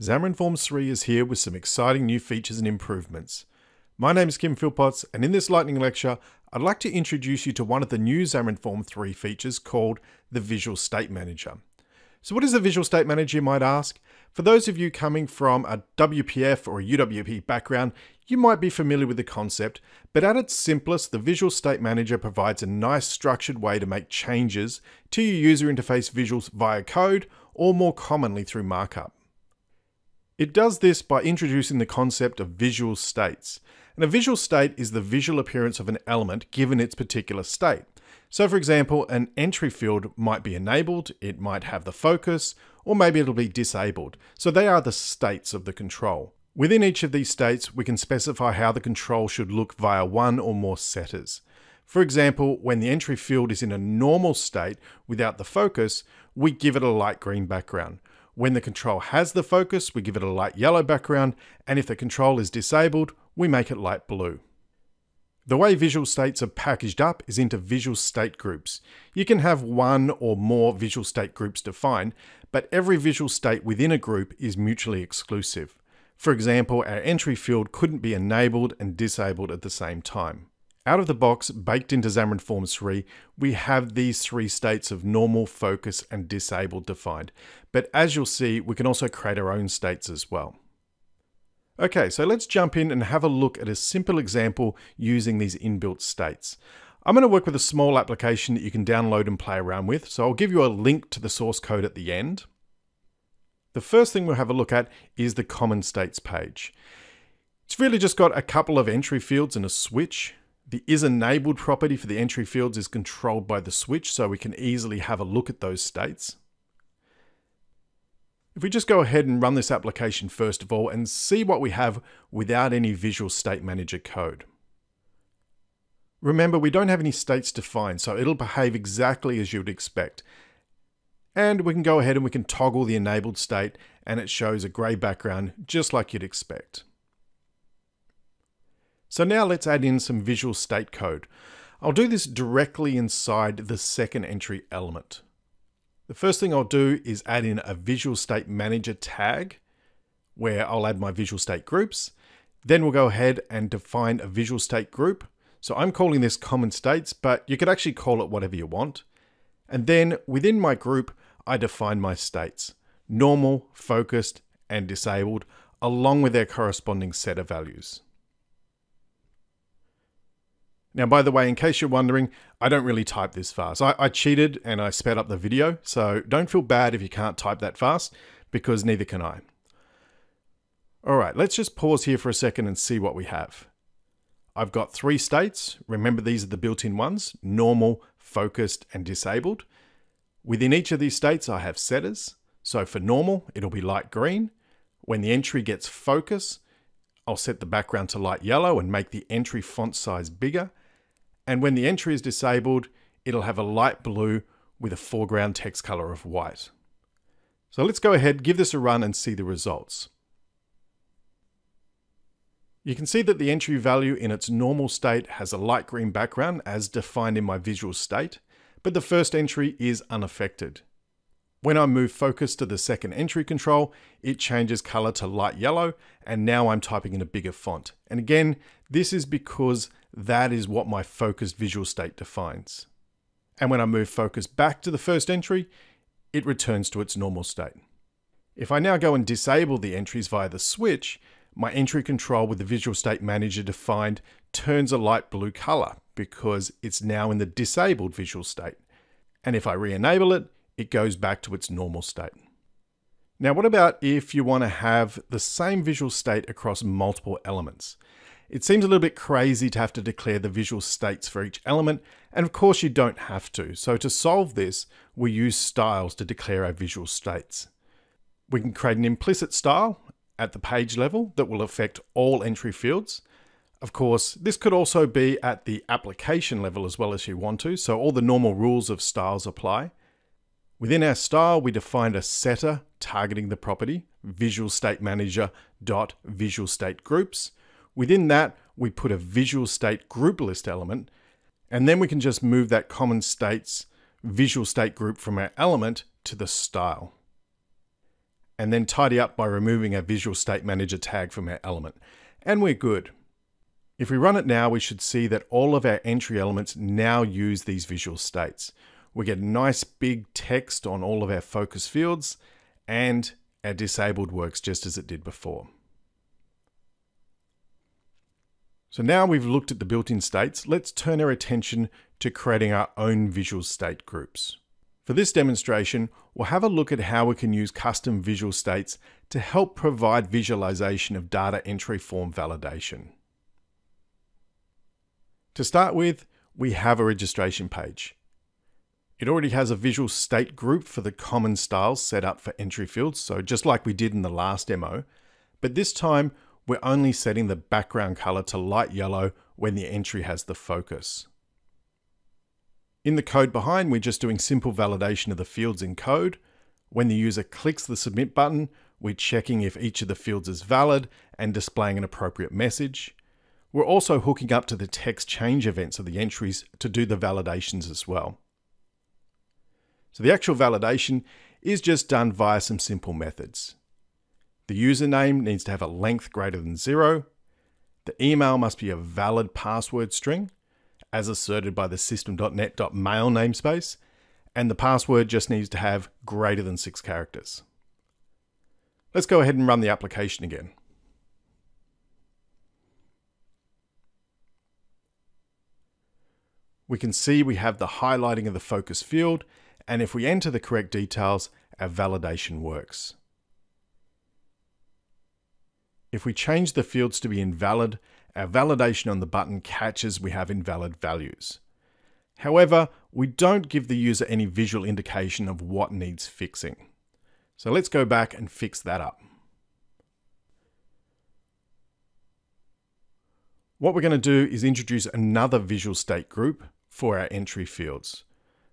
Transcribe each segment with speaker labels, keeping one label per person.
Speaker 1: Xamarin Forms 3 is here with some exciting new features and improvements. My name is Kym Phillpotts, and in this lightning lecture, I'd like to introduce you to one of the new Xamarin Form 3 features called the Visual State Manager. So what is a Visual State Manager, you might ask? For those of you coming from a WPF or a UWP background, you might be familiar with the concept, but at its simplest, the Visual State Manager provides a nice structured way to make changes to your user interface visuals via code or more commonly through markup. It does this by introducing the concept of visual states. And a visual state is the visual appearance of an element given its particular state. So for example, an entry field might be enabled, it might have the focus, or maybe it'll be disabled. So they are the states of the control. Within each of these states, we can specify how the control should look via one or more setters. For example, when the entry field is in a normal state without the focus, we give it a light green background. When the control has the focus, we give it a light yellow background, and if the control is disabled, we make it light blue. The way visual states are packaged up is into visual state groups. You can have one or more visual state groups defined, but every visual state within a group is mutually exclusive. For example, our entry field couldn't be enabled and disabled at the same time. Out of the box, baked into Xamarin Forms 3, we have these three states of normal, focus, and disabled defined. But as you'll see, we can also create our own states as well. Okay, so let's jump in and have a look at a simple example using these inbuilt states. I'm going to work with a small application that you can download and play around with, so I'll give you a link to the source code at the end. The first thing we'll have a look at is the common states page. It's really just got a couple of entry fields and a switch. The is enabled property for the entry fields is controlled by the switch, so we can easily have a look at those states. If we just go ahead and run this application first of all and see what we have without any Visual State Manager code. Remember, we don't have any states defined, so it'll behave exactly as you would expect. And we can go ahead and we can toggle the enabled state and it shows a gray background just like you'd expect. So now let's add in some visual state code. I'll do this directly inside the second entry element. The first thing I'll do is add in a visual state manager tag where I'll add my visual state groups. Then we'll go ahead and define a visual state group. So I'm calling this common states, but you could actually call it whatever you want. And then within my group, I define my states, normal, focused, and disabled, along with their corresponding setter values. Now, by the way, in case you're wondering, I don't really type this fast. I, I, cheated and I sped up the video, so don't feel bad if you can't type that fast, because neither can I. All right, let's just pause here for a second and see what we have. I've got three states. Remember, these are the built-in ones, normal, focused, and disabled. Within each of these states, I have setters. So for normal, it'll be light green. When the entry gets focus, I'll set the background to light yellow and make the entry font size bigger. And when the entry is disabled, it'll have a light blue with a foreground text color of white. So let's go ahead, give this a run and see the results. You can see that the entry value in its normal state has a light green background as defined in my visual state, but the first entry is unaffected. When I move focus to the second entry control, it changes color to light yellow, and now I'm typing in a bigger font. And again, this is because that is what my focused visual state defines. And when I move focus back to the first entry, it returns to its normal state. If I now go and disable the entries via the switch, my entry control with the Visual State Manager defined turns a light blue color because it's now in the disabled visual state. And if I re-enable it, it goes back to its normal state. Now, what about if you want to have the same visual state across multiple elements? It seems a little bit crazy to have to declare the visual states for each element, and of course you don't have to. So to solve this, we use styles to declare our visual states. We can create an implicit style at the page level that will affect all entry fields. Of course, this could also be at the application level as well as you want to, so all the normal rules of styles apply. Within our style, we defined a setter targeting the property, visual state manager dot groups. Within that, we put a visual state group list element, and then we can just move that common states visual state group from our element to the style. And then tidy up by removing our visual state manager tag from our element. And we're good. If we run it now, we should see that all of our entry elements now use these visual states. We get nice big text on all of our focus fields and our disabled works just as it did before. So now we've looked at the built-in states, let's turn our attention to creating our own visual state groups. For this demonstration, we'll have a look at how we can use custom visual states to help provide visualization of data entry form validation. To start with, we have a registration page. It already has a visual state group for the common styles set up for entry fields, so just like we did in the last demo, but this time we're only setting the background color to light yellow when the entry has the focus. In the code behind, we're just doing simple validation of the fields in code. When the user clicks the submit button, we're checking if each of the fields is valid and displaying an appropriate message. We're also hooking up to the text change events of the entries to do the validations as well. So the actual validation is just done via some simple methods. The username needs to have a length greater than zero. The email must be a valid password string, as asserted by the system.net.mail namespace, and the password just needs to have greater than six characters. Let's go ahead and run the application again. We can see we have the highlighting of the focus field, and if we enter the correct details, our validation works. If we change the fields to be invalid, our validation on the button catches we have invalid values. However, we don't give the user any visual indication of what needs fixing. So let's go back and fix that up. What we're going to do is introduce another visual state group for our entry fields.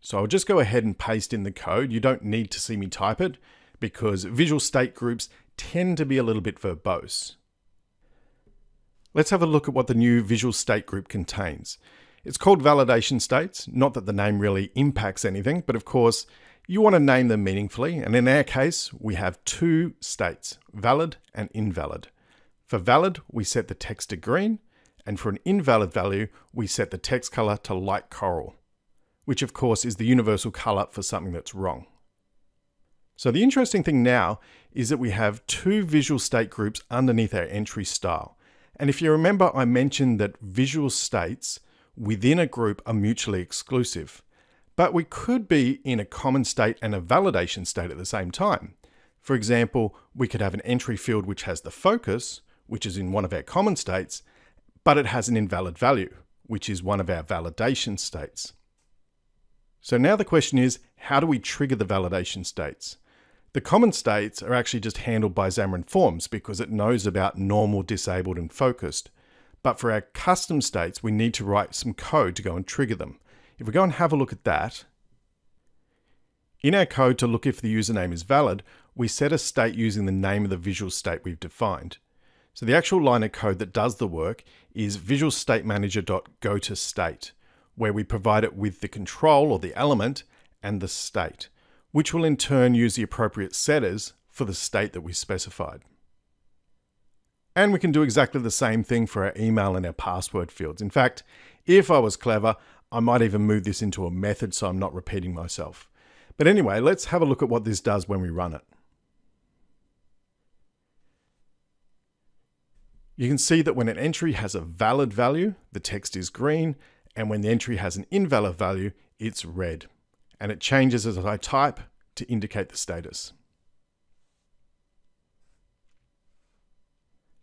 Speaker 1: So I'll just go ahead and paste in the code. You don't need to see me type it because visual state groups tend to be a little bit verbose. Let's have a look at what the new visual state group contains. It's called validation states, not that the name really impacts anything, but of course, you want to name them meaningfully, and in our case, we have two states, valid and invalid. For valid, we set the text to green, and for an invalid value, we set the text color to light coral, which of course is the universal color for something that's wrong. So the interesting thing now is that we have two visual state groups underneath our entry style. And if you remember, I mentioned that visual states within a group are mutually exclusive. But we could be in a common state and a validation state at the same time. For example, we could have an entry field which has the focus, which is in one of our common states, but it has an invalid value, which is one of our validation states. So now the question is, how do we trigger the validation states? The common states are actually just handled by Xamarin Forms because it knows about normal, disabled, and focused. But for our custom states, we need to write some code to go and trigger them. If we go and have a look at that, in our code to look if the username is valid, we set a state using the name of the visual state we've defined. So the actual line of code that does the work is visualstatemanager.goToState, where we provide it with the control or the element and the state which will in turn use the appropriate setters for the state that we specified. And we can do exactly the same thing for our email and our password fields. In fact, if I was clever, I might even move this into a method so I'm not repeating myself. But anyway, let's have a look at what this does when we run it. You can see that when an entry has a valid value, the text is green, and when the entry has an invalid value, it's red and it changes as I type to indicate the status.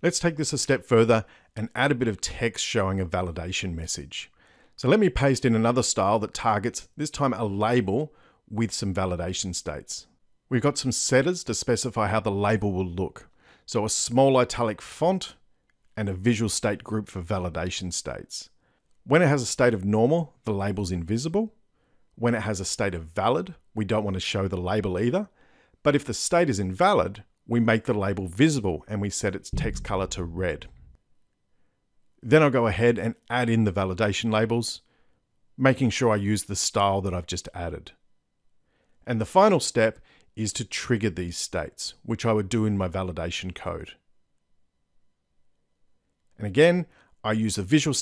Speaker 1: Let's take this a step further and add a bit of text showing a validation message. So let me paste in another style that targets, this time a label with some validation states. We've got some setters to specify how the label will look. So a small italic font and a visual state group for validation states. When it has a state of normal, the label's invisible. When it has a state of valid, we don't want to show the label either. But if the state is invalid, we make the label visible and we set its text color to red. Then I'll go ahead and add in the validation labels. making sure I use the style that I've just added. And the final step is to trigger these states, which I would do in my validation code. And again, I use a Visual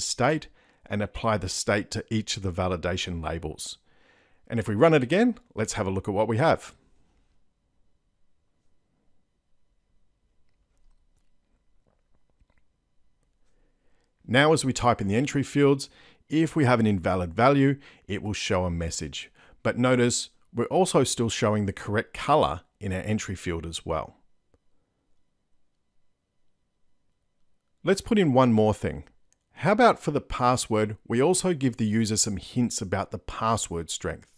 Speaker 1: state and apply the state to each of the validation labels. And if we run it again, let's have a look at what we have. Now as we type in the entry fields, if we have an invalid value, it will show a message. But notice we're also still showing the correct color in our entry field as well. Let's put in one more thing. How about for the password, we also give the user some hints about the password strength.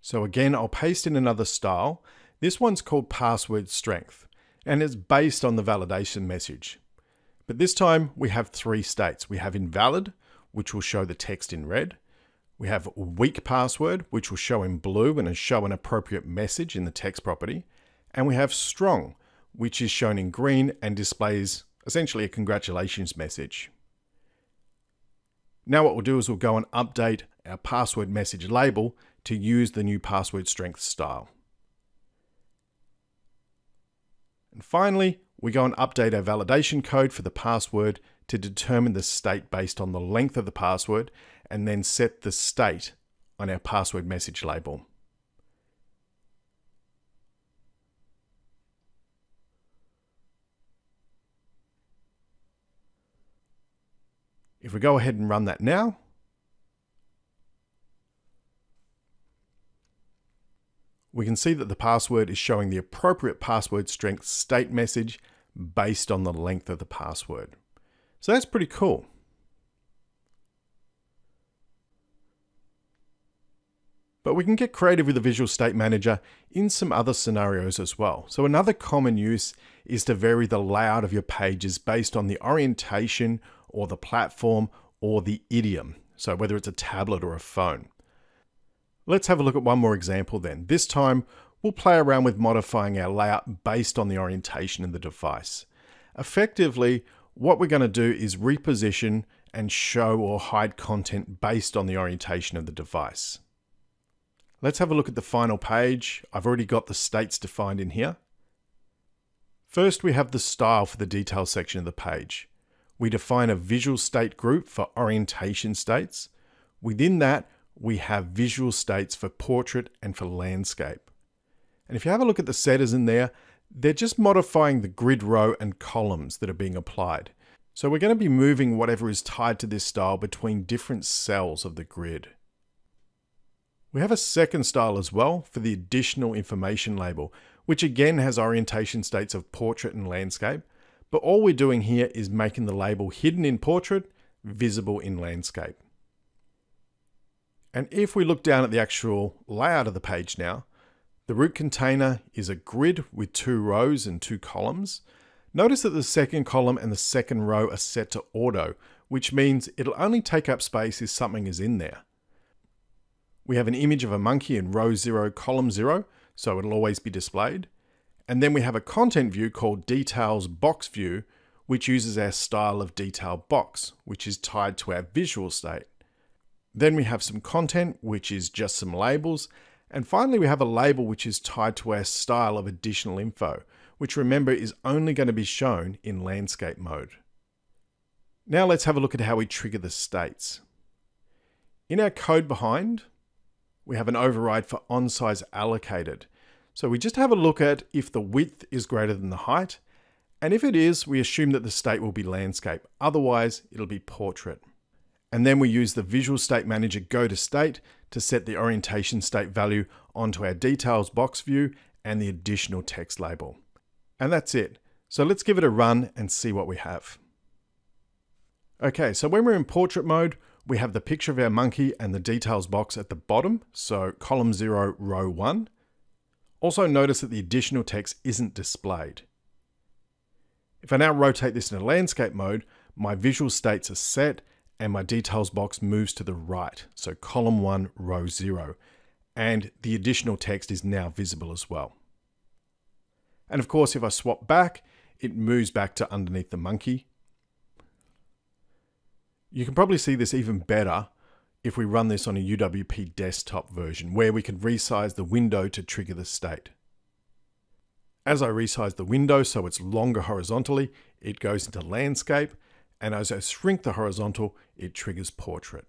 Speaker 1: So again, I'll paste in another style. This one's called password strength, and it's based on the validation message. But this time we have three states. We have invalid, which will show the text in red. We have weak password, which will show in blue and show an appropriate message in the text property. And we have strong, which is shown in green and displays essentially a congratulations message. Now what we'll do is we'll go and update our password message label to use the new password strength style. And finally, we go and update our validation code for the password to determine the state based on the length of the password and then set the state on our password message label. If we go ahead and run that now, we can see that the password is showing the appropriate password strength state message based on the length of the password. So that's pretty cool. But we can get creative with the Visual State Manager in some other scenarios as well. So another common use is to vary the layout of your pages based on the orientation or the platform or the idiom. So whether it's a tablet or a phone. Let's have a look at one more example then. This time, we'll play around with modifying our layout based on the orientation of the device. Effectively, what we're going to do is reposition and show or hide content based on the orientation of the device. Let's have a look at the final page. I've already got the states defined in here. First, we have the style for the details section of the page. We define a visual state group for orientation states. Within that, we have visual states for portrait and for landscape. And if you have a look at the setters in there, they're just modifying the grid row and columns that are being applied. So we're going to be moving whatever is tied to this style between different cells of the grid. We have a second style as well for the additional information label, which again has orientation states of portrait and landscape, but all we're doing here is making the label hidden in portrait, visible in landscape. And if we look down at the actual layout of the page now, the root container is a grid with two rows and two columns. Notice that the second column and the second row are set to auto, which means it'll only take up space if something is in there. We have an image of a monkey in row 0, column 0, so it'll always be displayed. And then we have a content view called Details Box View, which uses our style of detail box, which is tied to our visual state. Then we have some content, which is just some labels. And finally, we have a label which is tied to our style of additional info, which remember is only going to be shown in landscape mode. Now let's have a look at how we trigger the states. In our code behind, we have an override for on size allocated. So we just have a look at if the width is greater than the height. And if it is, we assume that the state will be landscape. Otherwise, it'll be portrait. And then we use the Visual State Manager Go to State to set the orientation state value onto our details box view and the additional text label. And that's it. So let's give it a run and see what we have. Okay, so when we're in portrait mode, we have the picture of our monkey and the details box at the bottom, so column 0, row 1. Also notice that the additional text isn't displayed. If I now rotate this into landscape mode, my visual states are set and my details box moves to the right, so column 1, row 0, and the additional text is now visible as well. And of course, if I swap back, it moves back to underneath the monkey, You can probably see this even better if we run this on a UWP desktop version, where we can resize the window to trigger the state. As I resize the window so it's longer horizontally, it goes into landscape, and as I shrink the horizontal, it triggers portrait.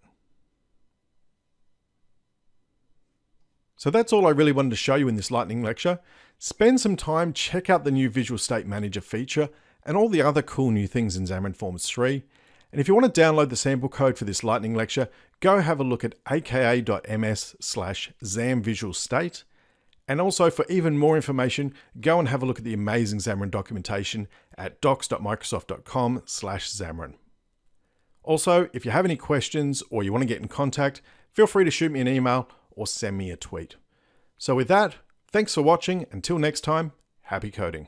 Speaker 1: So that's all I really wanted to show you in this lightning lecture. Spend some time, check out the new Visual State Manager feature and all the other cool new things in Xamarin Forms 3. And if you want to download the sample code for this lightning lecture, go have a look at aka.ms slash xamvisualstate. And also for even more information, go and have a look at the amazing Xamarin documentation at docs.microsoft.com slash Xamarin. Also, if you have any questions or you want to get in contact, feel free to shoot me an email or send me a tweet. So with that, thanks for watching. Until next time, happy coding.